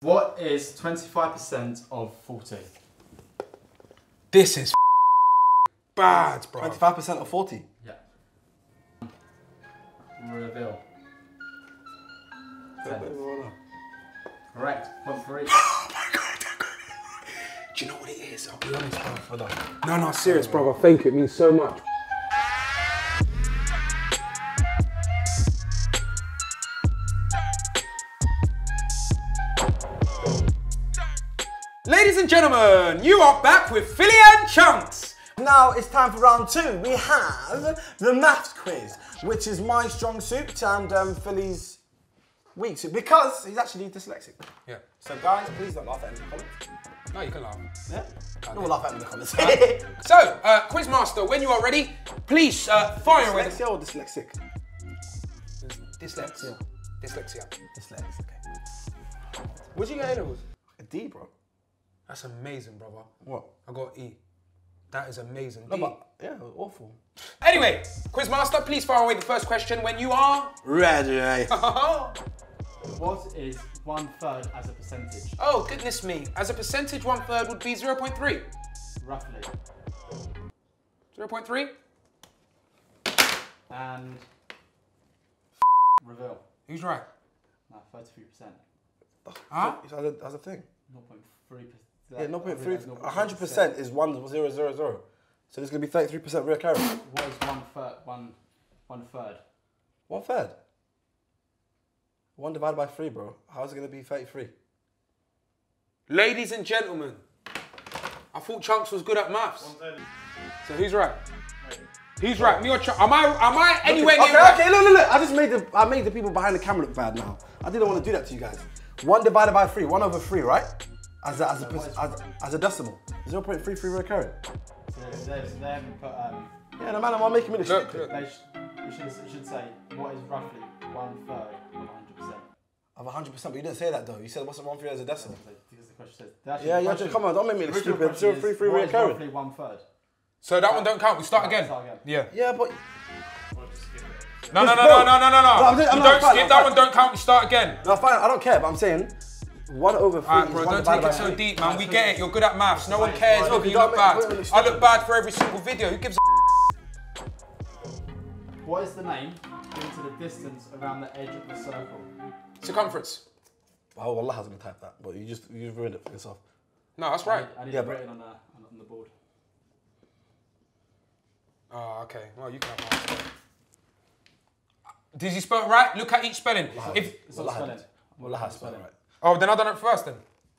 What is 25% of 40? This is bad, bro. 25% of 40. Yeah. Reveal. Ten. Correct. Point for each. Do you know what it is? I'll be honest, bro. Hold on. No, no, serious, bro. Thank you. It means so much. Ladies and gentlemen, you are back with Filly and Chunkz. Now it's time for round two. We have the maths quiz, which is my strong suit and um, Filly's weak suit because he's actually dyslexic. Yeah. So guys, please don't laugh at him in the comments. No, you can laugh. Yeah? No one laugh at him in the comments. So, uh, Quizmaster, when you are ready, please uh, fire away. Dyslexia or dyslexic? Dyslexia. Dyslexia. Dyslexic. Okay. What'd you get A levels? A D, bro. That's amazing, brother. What? I got E. That is amazing. No, D. but yeah, awful. Anyway, Quizmaster, please fire away the first question when you are. Ready. Uh-huh. What is one third as a percentage? oh, goodness me. As a percentage, one third would be 0.3. Roughly. 0.3? And reveal. Who's right? No, 33%. Huh? That's a, that's a thing. 0.3%. Yeah, 0.3. 100% is 1, 0, 0, 0. So there's going to be 33% reoccurring. What is one third? One, one third. One third. 1 divided by 3, bro. How's it going to be 33? Ladies and gentlemen, I thought Chunkz was good at maths. So who's right? Who's right? Me or Chunkz? Am I, am I anywhere okay, near right? okay, look, look, look. I just made the I made the people behind the camera look bad now. I didn't want to do that to you guys. One divided by three, one over three, right? As a, as a, pers- as, as a decimal. 0.33 recurring. So they, they, they haven't put. Um, Yeah, no man, I'm making me look Look, stupid. they sh- you should, you should say what is roughly one third of 100%. Of 100%, but you didn't say that though. You said what's the one three as a decimal. Because the question says. the actual Yeah, yeah, question- just come on, don't make me look original stupid. question is, 0.33 what is reoccurring. roughly one third. So that one don't count. We start again. Start again. Yeah. Yeah, but No, no, no, no, no, no, no, no. I'm just- I'm you not don't fine, skip I'm that fine. one. Don't count. We start again. no, fine. I don't care, but I'm saying one over three Alright, is bro, one don't take it so three. deep, man. We get it. You're good at maths. No one cares Look, whether you you look don't bad. make- I look bad for every single video. Who gives a What is the name given to the distance around the edge of the circle? circumference? Oh, Allah has gonna type that, but you just you've ruined it for yourself. No, that's right. I need Yeah, it but- written on, the, on, on the board. Oh, okay. Well, you can have mine. Did you spell it right? Look at each spelling. If It's not spelling. had Allah has spelled it right. Oh, then I done it first then.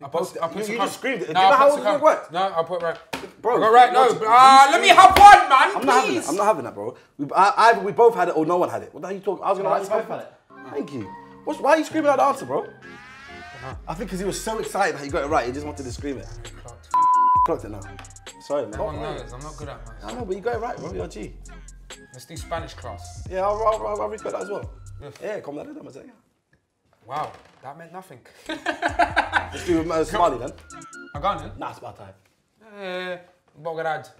I put, I put you- you just screamed it. Do No, you know I how put it worked? No, I put right. Bro, I got right. No, logic. ah, You let me have one, man. I'm not having please. that. I'm not having that, bro. We, I, either we both had it or no one had it. What the hell you talking? I was gonna No, write you both had it. Thank you. What's, why are you screaming out the answer, bro? I think because he was so excited that he got it right, he just wanted to scream it. Clocked it now. Sorry, man. No one knows. I'm not good at maths. I know, but you got it right, bro. You're a G. Let's do Spanish class. Yeah, I'll, I'll, I'll, I'll respect that as well. Yes. Yeah, come on, I'm saying. Wow, that meant nothing. Let's do uh, Somali then. I got it. Nah, it's about time. Eh, Bograd.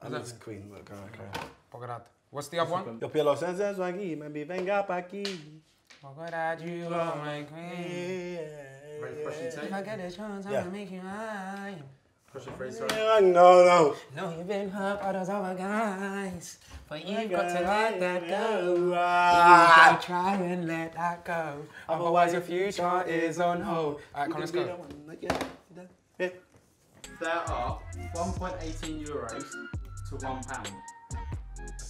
I think it's Queen, but go on, carry What's the other one? Yo pielo sense aquí, me vi venga pa aquí. Bograd, you are my queen. Ready for question? If I get a chance, I'm Yeah. gonna make you mine. Question three, sorry. No, no. No, you've been hurt by those other guys, but you've got to let that go. You Ah. gotta try and let that go. Otherwise, your future is on hold. Alright, come, let's go. Yeah. There are 1.18 euros to one pound. A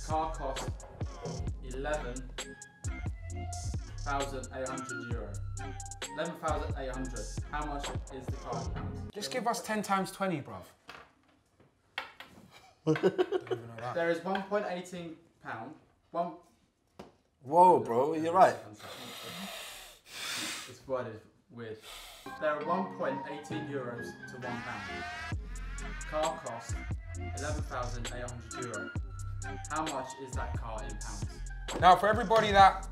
car costs 11,800 euro. 11,800. How much is the car? Just give us 10 times 20, bruv. There is 1.18 pound. One. Whoa, bro, you're right. It's word is weird. There are 1.18 euros to one pound. Car cost 11,800 euro. How much is that car in pounds? Now, for everybody that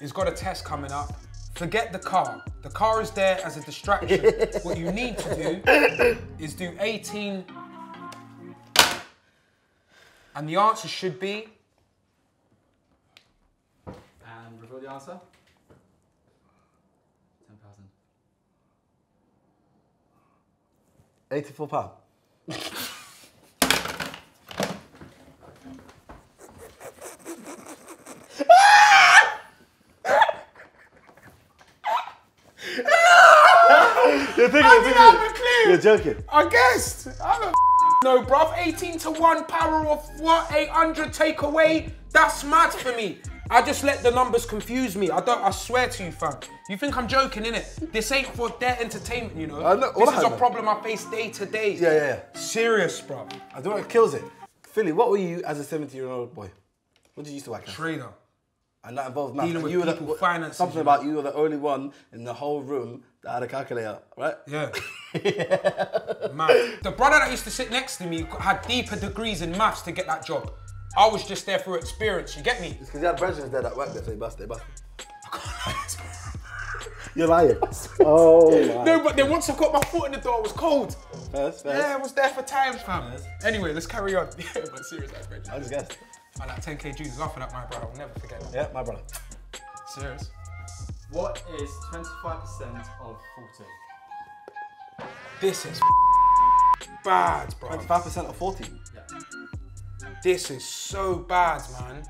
has got a test coming up, Forget the car. The car is there as a distraction. what you need to do is do 18. And the answer should be. And reveal the answer. 10,000. 84 pounds. You're thinking, I didn't have a clue. You're joking. I guessed. I don't no, bruv. 18 to 1 power of what? 800 take away? That's mad for me. I just let the numbers confuse me. I don't. I swear to you, fam. You think I'm joking, innit? This ain't for their entertainment, you know. Know- this is a problem I face day to day. Yeah, yeah, yeah. Serious, bruv. I don't know what kills it. Filly, what were you as a 17 year old boy? What did you used to whack at? Trader. And that involves math. Dealing with you were the- people, finances, Something about you were the only one in the whole room that had a calculator, right? Yeah. Man. The brother that used to sit next to me had deeper degrees in maths to get that job. I was just there for experience. You get me? It's because you had brethren there that worked there, so you busted, they busted. You're lying. oh my. No, but then once I got my foot in the door, it was cold. First, first. Yeah, I was there for times, fam. Anyway, let's carry on. Yeah, but serious. I just guessed. I like 10k Jews. Laugh at that, my brother. I'll never forget that. Yeah, my brother. Serious. What is 25% of 40? This is bad, bro. 25% of 40. Yeah. This is so bad, man.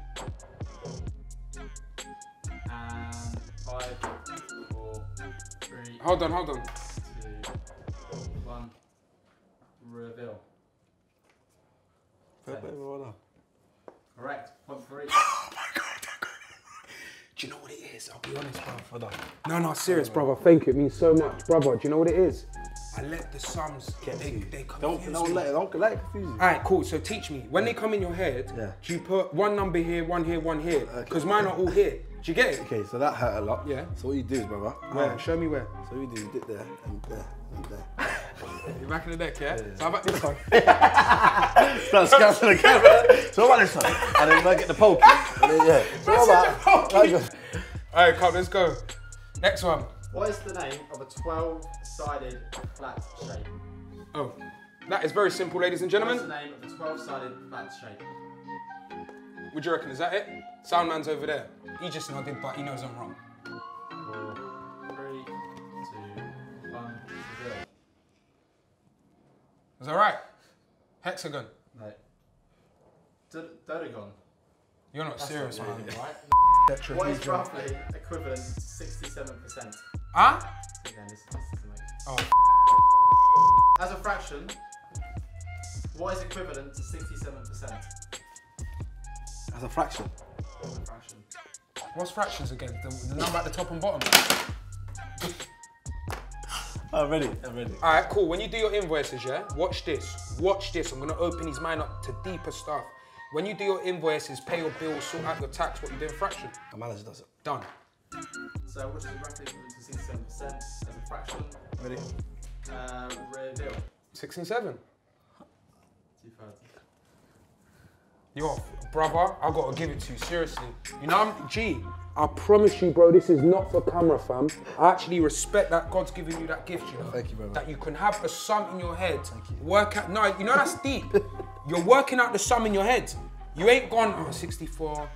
And five, four, three, Hold on, hold on. two, one. Reveal. Fair play, well done. Correct. Point three. Oh my god. Do you know what it is? I'll be honest, bro. Well done. No, no, serious, brother. Thank you. It means so much, brother. Do you know what it is? I let the sums Get they, you. they confuse Don't, don't me. let don't let it confuse you. All right, cool. So teach me. When they come in your head, Yeah. do you put one number here, one here, one here? Because mine are all here. Do you get it? Okay, so that hurt a lot. Yeah. So what you do is, brother. Where? Um, Show me where. So what you do, you dip there and there and there. You're back in the deck, yeah? So how about this one? Start scouting the camera. So what about this one? And then I get the poke. And then, yeah. So what That's about? such a like, uh, All right, come, let's go. Next one. What is the name of a 12-sided flat shape? Oh, that is very simple, ladies and gentlemen. What is the name of a 12-sided flat shape? Would you reckon? Is that it? Soundman's over there. He just nodded, but he knows I'm wrong. Is that right? Hexagon. No. D- Dodegon. You're not That's serious, not man. really right. What is roughly equivalent to 67%? Huh? Again, this, this Oh, As a fraction, what is equivalent to 67%? As a fraction. As a fraction. what's fractions again? The, the number at the top and bottom. I'm ready. I'm ready. All right, cool. When you do your invoices, yeah, watch this. Watch this. I'm gonna open his mind up to deeper stuff. When you do your invoices, pay your bills, sort out your tax, what you do in fraction. My manager does it. Done. So, which is roughly equivalent to 67% as a fraction? Ready? Uh, reveal. Six and seven. Two thirds. Yo, brother, I gotta give it to you, seriously. You know, I'm G. I promise you, bro, this is not for camera, fam. I actually respect that God's given you that gift, you know. Thank you, brother. That you can have a sum in your head. Work out. No, you know that's deep. You're working out the sum in your head. You ain't gone, oh, 64.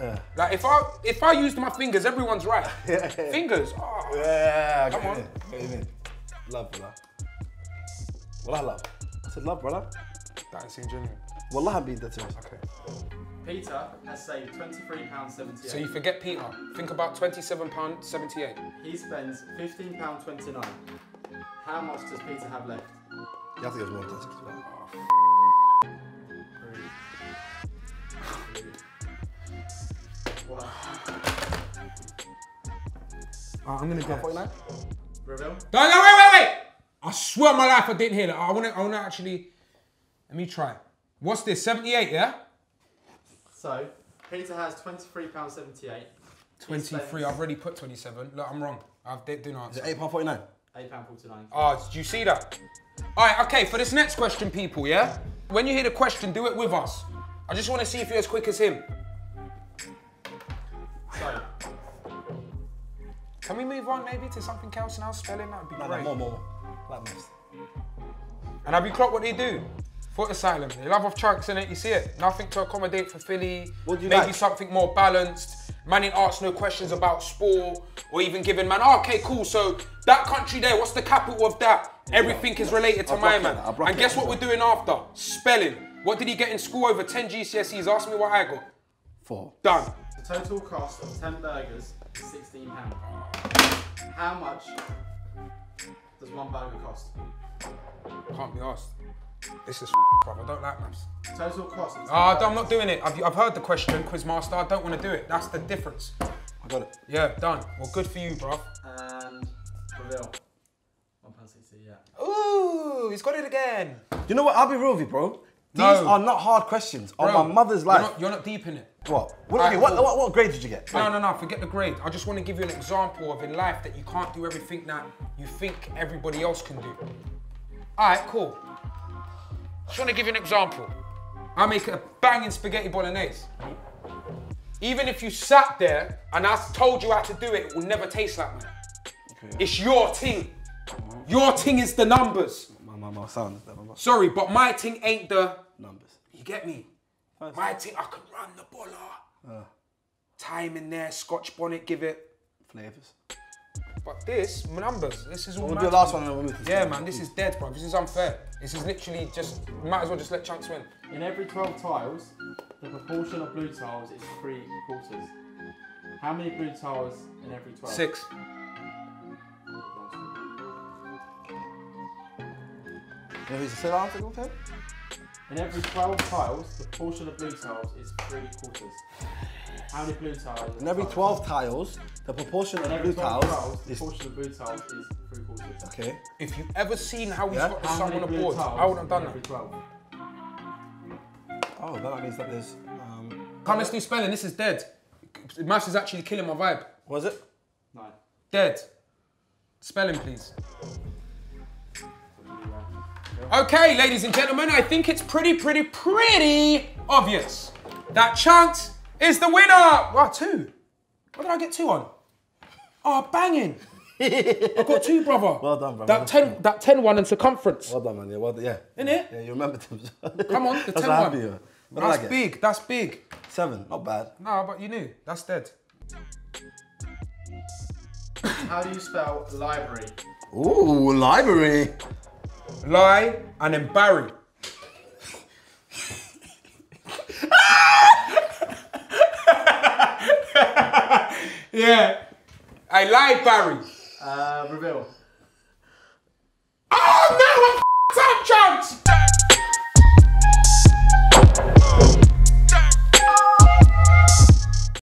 Uh. Like if I if I used my fingers, everyone's right. Fingers. Oh. Yeah, Come on. in. Love, brother. Wallah, love. I said love, brother. That seem genuine. Wallah, I'm being dead serious. Okay. Peter has saved £23.78. So you forget Peter. Think about £27.78. He spends £15.29. How much does Peter have left? You have to go more than 65. Three, two, one. Uh, I'm gonna go. Reveal. No, no, wait, wait, wait! I swear on my life I didn't hear that. I wanna, I wanna actually. Let me try. What's this? 78, yeah? So, Peter has £23.78. 23. I've already put 27. Look, I'm wrong. I've did do not Is answer. it £8.49? £8.49. Oh, ah, did you see that? All right, okay. For this next question, people, yeah. When you hear the question, do it with us. I just want to see if you're as quick as him. So, Can we move on maybe to something else now? Spelling that'd be No, great. no, more, more, more. Like maths. And have you clocked what they do? Footasylum. They love off Chunkz in it. You see it. Nothing to accommodate for Filly. What do you Maybe like? something more balanced. Man didn't no questions about sport or even giving man. Oh, okay, cool. So that country there, what's the capital of that? Everything is related to my man. it, I'll block And guess what we're doing after? Spelling. What did he get in school over 10 GCSEs? Ask me what I got. Four. Done. The total cost of 10 burgers is £16. How much does one burger cost? Can't be asked. This is bruv. I don't like maths. Total cost of 10 Ah, I'm not doing it. I've, I've heard the question, Quizmaster. I don't want to do it. That's the difference. I got it. Yeah, done. Well, good for you, bruv. And reveal. £1.60, yeah. Ooh, he's got it again. You know what? I'll be real with you, bro. These No. are not hard questions. On Bro, my mother's you're life. not, you're not deep in it. What? What, okay, what, what, what grade did you get? No, no, no, forget the grade. I just want to give you an example of in life that you can't do everything that you think everybody else can do. Alright, cool. Just want to give you an example. I make a banging spaghetti bolognese. Even if you sat there and I told you how to do it, it will never taste like mine. It's your thing. Your thing is the numbers. My, my, my sound. Sorry, but my thing ain't the. numbers. You get me? First. My thing, I can run the baller. Ah. Uh. Time in there, Scotch bonnet, give it. Flavors. But this, numbers, this is all. We'll mad do the last one and then we'll move Yeah, man, this is dead, bro. This is unfair. This is literally just. Might as well just let Chunkz win. In every 12 tiles, the proportion of blue tiles is 3 quarters. How many blue tiles in every 12? Six. Yeah, who's the say that answer again. In every 12 tiles, the proportion of blue tiles is 3 quarters. How many blue tiles? In every 12 tiles, the proportion of blue tiles tiles, the is. proportion of blue tiles is 3 quarters. Okay. If you've ever seen how he's Yeah. got the How sum on the board, I wouldn't have done in every that. 12? Oh, that means that there's. Um, Come, let's do spelling. This is dead. Maths is actually killing my vibe. was it? Nine. Dead. Spelling, please. Okay, ladies and gentlemen, I think it's pretty, pretty, pretty obvious that Chunkz is the winner. Wow, two. What did I get two on? Ah, oh, banging. I got two, brother. Well done, brother. That ten, that ten one in circumference. Well done, man. Yeah, well done. Yeah. Innit? Yeah, you remember them. Come on, the That's ten one. happened you. What did I That's get? big. That's big. Seven. Not bad. No, but you knew. That's dead. How do you spell library? Ooh, library. Lie and then Barry. Yeah. I lied, Barry. Uh, reveal. Oh no, I'm Chunkz!